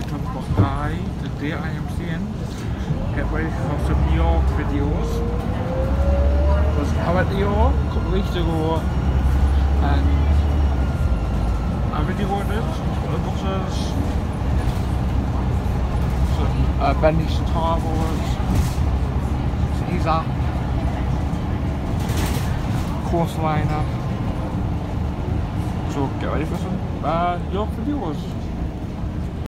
the Transport Guy. Today I am seeing get ready for some New York videos. Because I went to New York a couple of weeks ago and I videoed it, the buses, some uh, Benny's Towers, Caesar, liner. So get ready for some uh, New York videos.